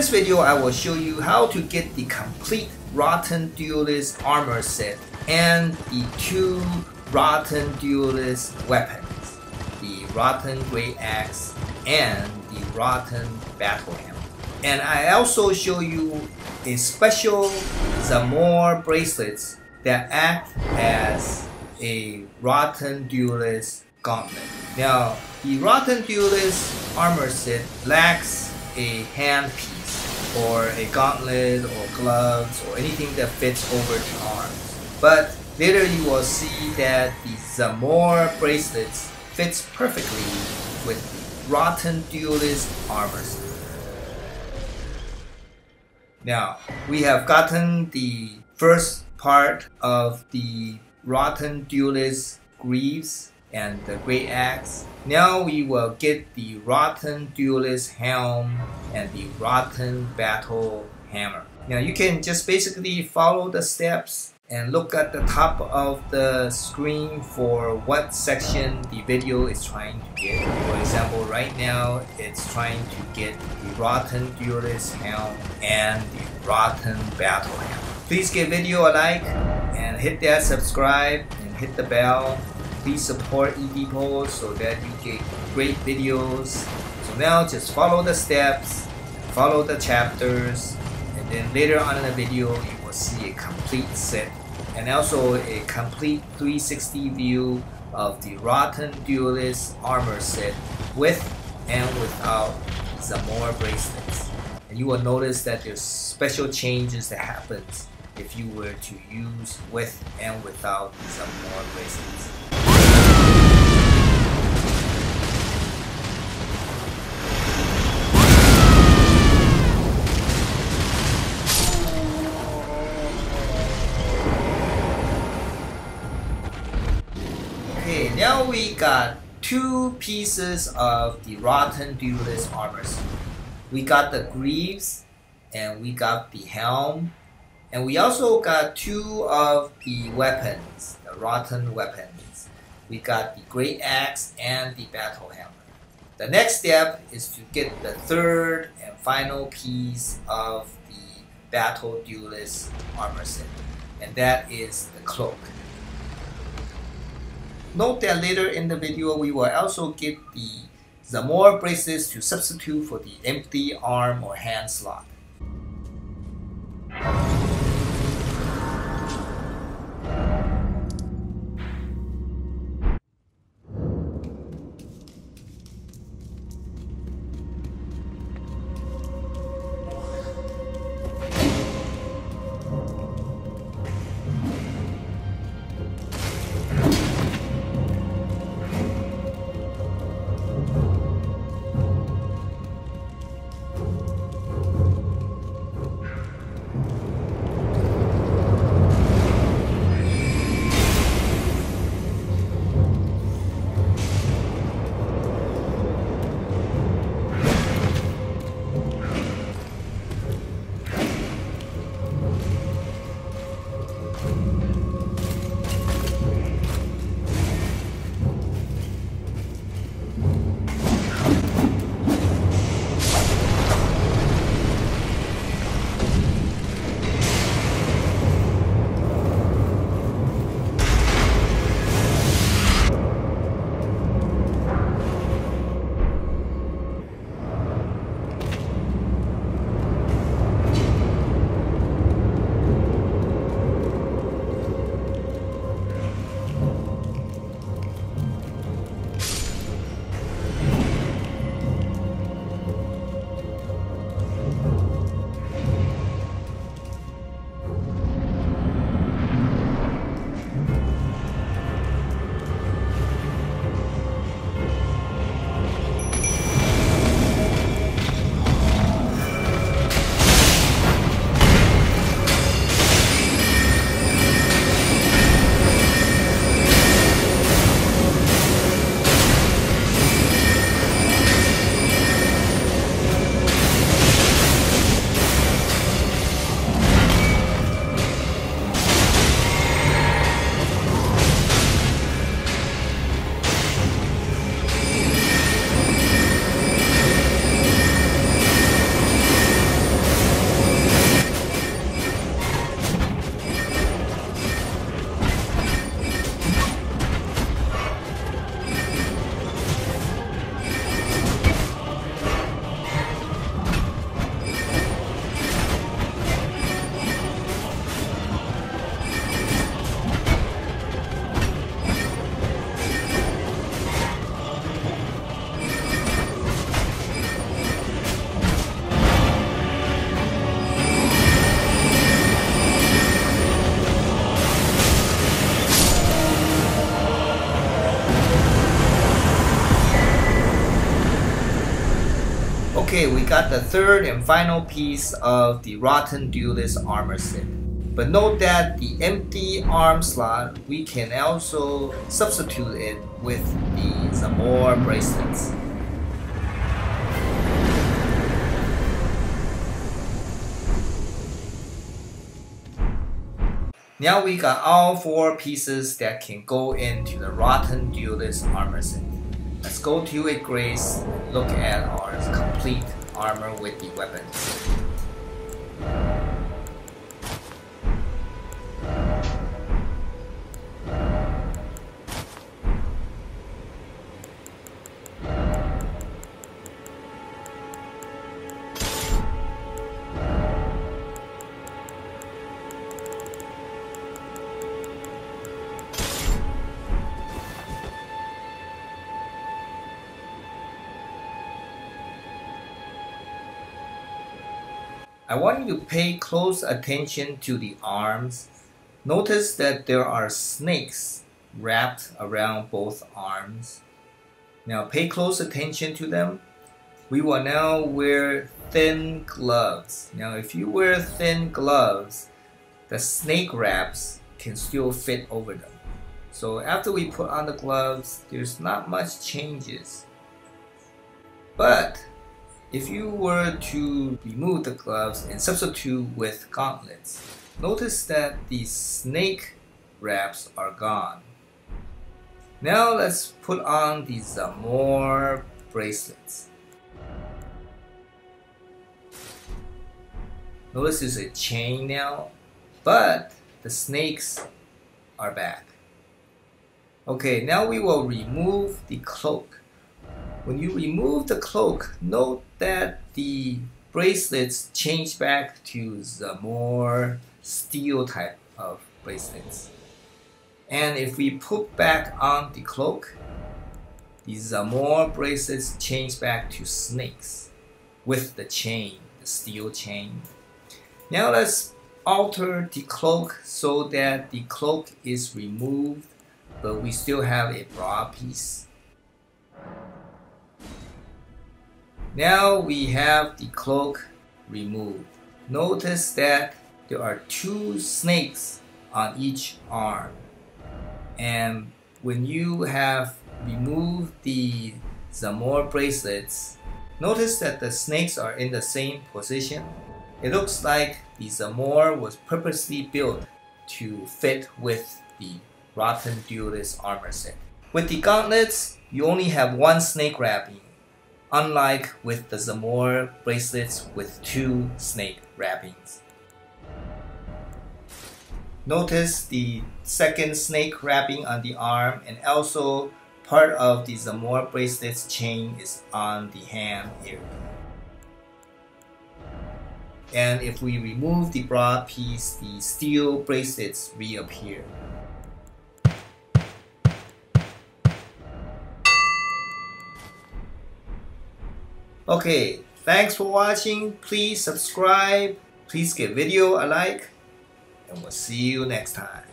this video, I will show you how to get the complete Rotten Duelist armor set and the two Rotten Duelist weapons, the Rotten Great Axe and the Rotten Battle Hammer. And I also show you a special Zamor bracelets that act as a Rotten Duelist gauntlet. Now, the Rotten Duelist armor set lacks a handpiece or a gauntlet or gloves or anything that fits over the arms. But later you will see that the Zamor bracelets fits perfectly with the Rotten Duelist armor. Now, we have gotten the first part of the Rotten Duelist Greaves and the Great Axe. Now we will get the Rotten Duelist Helm and the Rotten Battle Hammer. Now you can just basically follow the steps and look at the top of the screen for what section the video is trying to get. For example, right now it's trying to get the Rotten Duelist Helm and the Rotten Battle Hammer. Please give video a like and hit that subscribe and hit the bell please support eDepot so that you get great videos. So now just follow the steps, follow the chapters, and then later on in the video you will see a complete set and also a complete 360 view of the Rotten Duelist armor set with and without Zamor bracelets. And you will notice that there's special changes that happens if you were to use with and without Zamor bracelets. Now we got two pieces of the Rotten Duelist armors. We got the greaves and we got the helm and we also got two of the weapons, the rotten weapons. We got the great axe and the battle hammer. The next step is to get the third and final piece of the battle duelist armor set, and that is the cloak. Note that later in the video we will also get the Zamor braces to substitute for the empty arm or hand slot. Okay, we got the third and final piece of the Rotten Duelist armor set. But note that the empty arm slot, we can also substitute it with the Zamor bracelets. Now we got all four pieces that can go into the Rotten Duelist armor set. Let's go to a Grace look at our complete armor with the weapons. I want you to pay close attention to the arms. Notice that there are snakes wrapped around both arms. Now pay close attention to them. We will now wear thin gloves. Now if you wear thin gloves, the snake wraps can still fit over them. So after we put on the gloves, there's not much changes. But if you were to remove the gloves and substitute with gauntlets, notice that the snake wraps are gone. Now let's put on the Zamor bracelets. Notice it's a chain now, but the snakes are back. Okay, now we will remove the cloak. When you remove the cloak, note that the bracelets change back to the more steel type of bracelets. And if we put back on the cloak, the uh, more bracelets change back to snakes with the chain, the steel chain. Now let's alter the cloak so that the cloak is removed, but we still have a broad piece. Now we have the cloak removed. Notice that there are two snakes on each arm. And when you have removed the Zamor bracelets, notice that the snakes are in the same position. It looks like the Zamor was purposely built to fit with the Rotten Duelist armor set. With the gauntlets, you only have one snake wrapping unlike with the Zamor bracelets with two snake wrappings. Notice the second snake wrapping on the arm and also part of the Zamor bracelets chain is on the hand area. And if we remove the broad piece, the steel bracelets reappear. Okay, thanks for watching. Please subscribe. Please give video a like. And we'll see you next time.